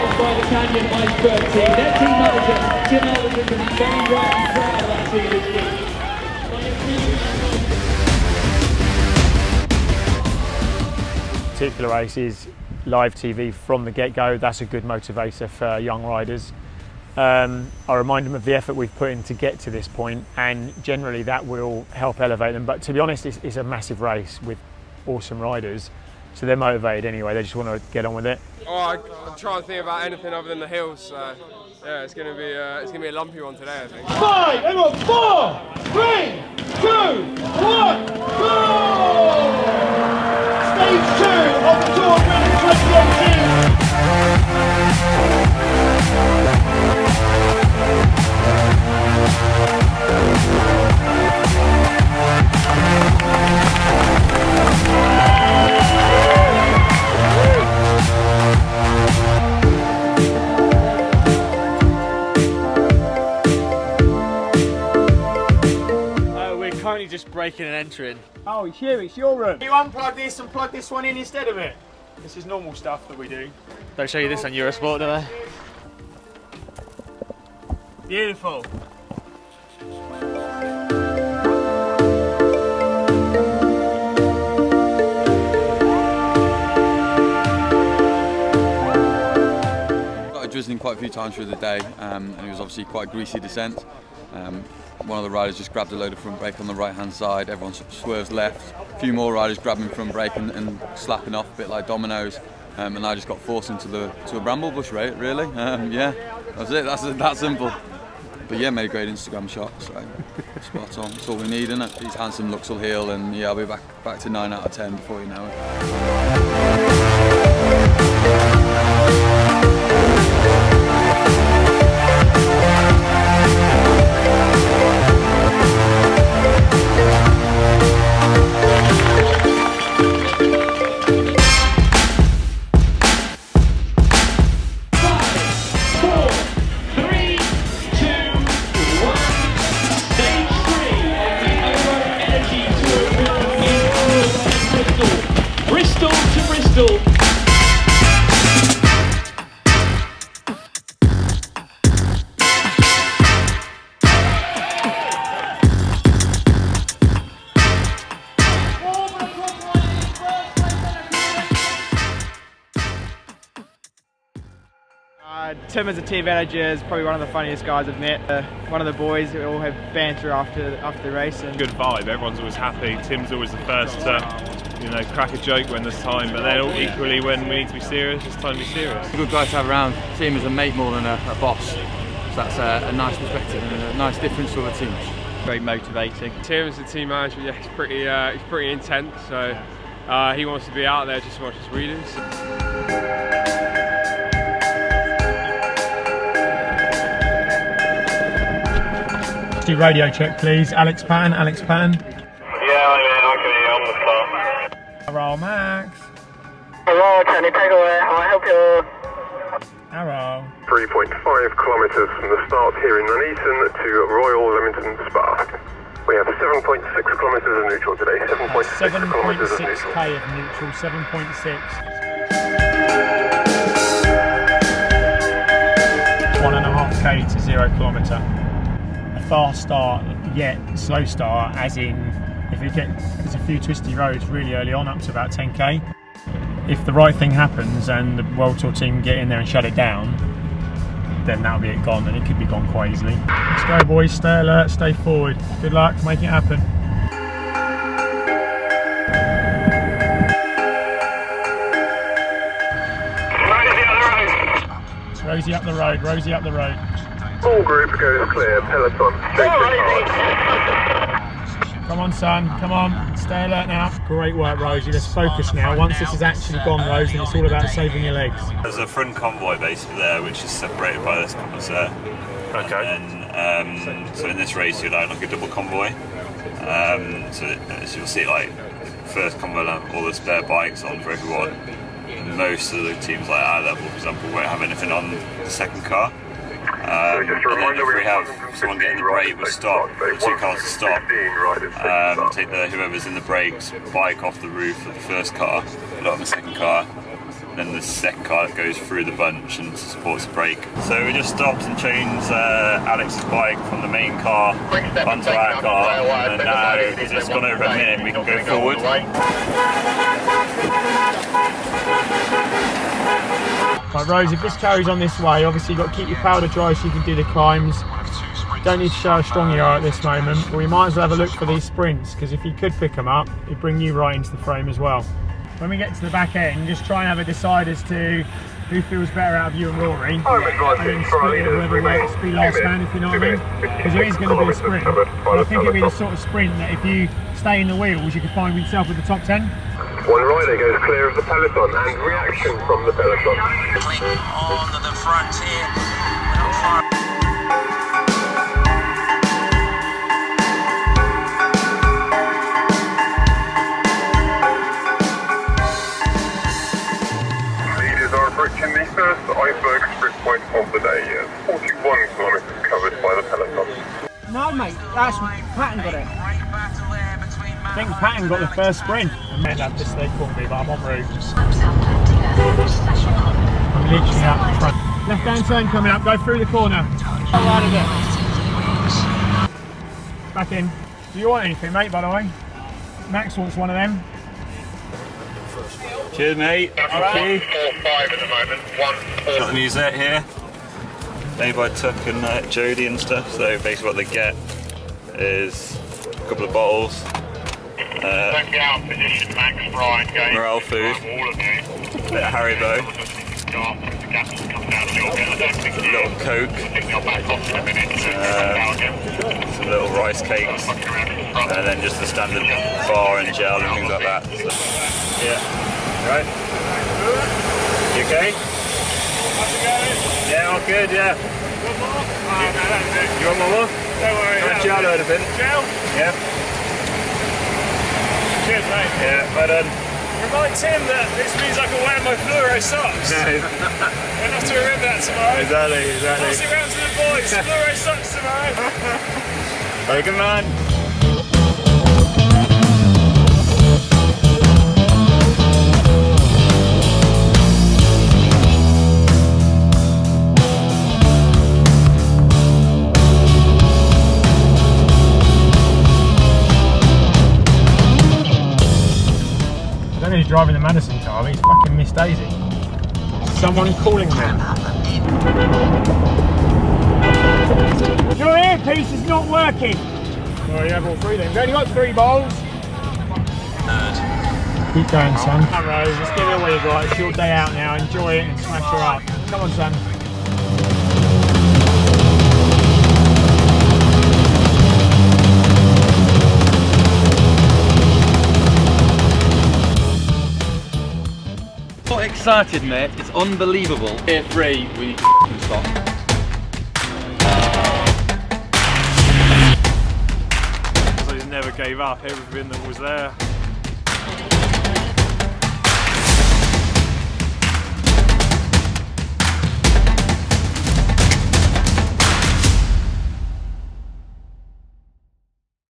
What by the Canyon Eisberg team. Their team manager, Tim Elverson, can be very rightly proud of that team this week. particular race is live TV from the get-go. That's a good motivator for young riders. Um, I remind them of the effort we've put in to get to this point, and generally that will help elevate them. But to be honest, it's, it's a massive race with awesome riders, so they're motivated anyway. They just want to get on with it. Oh, I, I try and think about anything other than the hills. So yeah, it's gonna be uh, it's gonna be a lumpy one today, I think. Five, everyone, four, three, two, one, go! Stage two of the Tour currently just breaking and entering. Oh, it's you, it's your room. You unplug this and plug this one in instead of it. This is normal stuff that we do. Don't show you this on Eurosport, do they? Beautiful. Started drizzling quite a few times through the day, um, and it was obviously quite a greasy descent. Um, one of the riders just grabbed a load of front brake on the right hand side, everyone swerves left. A few more riders grabbing front brake and, and slapping off a bit like dominoes. Um, and I just got forced into the to a bramble bush, right? Really? Um, yeah, that's it. That's that simple. But yeah, made a great Instagram shot. So spot on. That's all we need, isn't it? These handsome looks will heal, and yeah, I'll be back back to nine out of ten before you know it. Tim as a team manager is probably one of the funniest guys I've met. Uh, one of the boys, we all have banter after after the race. And good vibe. Everyone's always happy. Tim's always the first to, you know, crack a joke when there's time. But then equally, when we need to be serious, it's time to be serious. a good guy to have around. See him as a mate more than a, a boss. So that's a, a nice perspective and a nice difference to other team. very motivating. Tim as the team manager, yeah, he's pretty uh, he's pretty intense. So uh, he wants to be out there just as much as we do. So. Do radio check, please. Alex Paton, Alex Paton. Yeah, I'm in. I can hear on the spot. Arrow Max. Hello, can you take away? I'll help you. Arrow. 3.5 kilometres from the start here in Nuneaton to Royal Leamington Spa. We have 7.6 kilometres of neutral today. 7.6 kilometres of neutral. 7.6k of neutral, 7.6. One and a half k to zero kilometre. Fast start, yet slow start, as in if you get there's a few twisty roads really early on, up to about 10k. If the right thing happens and the World Tour team get in there and shut it down, then that'll be it gone, and it could be gone quite easily. Let's go, boys. Stay alert, stay forward. Good luck, make it happen. Rosie up the road, Rosie up the road. All group goes clear. Peloton. Straight Come on, son, come on. Stay alert now. Great work, Rosie. Let's focus now. Once this is actually gone, Rosie, it's all about saving your legs. There's a front convoy basically there, which is separated by this compass there. Okay. And then, um, so in this race, you're like, like a double convoy. Um, so, so you'll see like first convoy, like, all the spare bikes on for everyone. Most of the teams like our level, for example, won't have anything on the second car. Um, and then if we have someone getting the brake, we'll stop. The two cars will stop. Um, take the whoever's in the brakes bike off the roof of the first car, put it on the second car. Then the second car that goes through the bunch and supports the brake. So we just stopped and changed uh, Alex's bike from the main car onto our car, and now it's gone over a minute. We can go forward. Right, Rose, if this carries on this way, obviously you've got to keep your powder dry so you can do the climbs. Don't need to show how strong you are at this moment, but we might as well have a look for these sprints, because if you could pick them up, it'd bring you right into the frame as well. When we get to the back end, just try and have a decide as to who feels better out of you and Rory. And then split it whoever to be last man, if you know what I mean. Because there is going to be a sprint. But I think it'll be the sort of sprint that if you stay in the wheels, you can find yourself with the top 10. One rider goes clear of the peloton and reaction from the peloton. On the front here. We're not far. Leaders are approaching the first Eisberg sprint point of the day. Uh, 41 kilometres covered by the peloton. No, mate, that's Paton got it. I think Paton got the first sprint. I meant that this they caught me, but I'm en route. I'm literally out the front. Left hand turn coming up, go through the corner. Right of it. Back in. Do you want anything, mate, by the way? Max wants one of them. Cheers, mate. Thank you. Four, five at the moment. One, Got the musette here, made by Tuck and uh, Jody and stuff. So basically, what they get is a couple of bottles, uh, out position, Max, Brian, going. morale food, All of you. bit of Haribo, Start, the gas has come down a little bit. I don't think a little Coke, I think they'll back off in a come down again. some little rice cakes, Fucking around in front. and then just the standard bar and gel and things like that. So, yeah. Right. You okay? Yeah, all good, yeah. You want one more? Don't worry. Want gel or anything? Gel? Yeah. Mate. Yeah, well done. Remind Tim that this means I can wear my fluoro socks. No, I'll have to remember that tomorrow. exactly, exactly. Pass it round to the boys. fluoro socks tomorrow. Very good man. Driving the Madison car, but he's fucking Miss Daisy. Someone calling me. Your earpiece is not working. Well, you have all three then. You've only got three bowls. Keep going, son. Come on, Rose. Let's give it a wee right. It's your day out now. Enjoy it and smash her up. Come on, son. Excited, mate. It's unbelievable. Year three, we need to stop. So he never gave up. Everything that was there.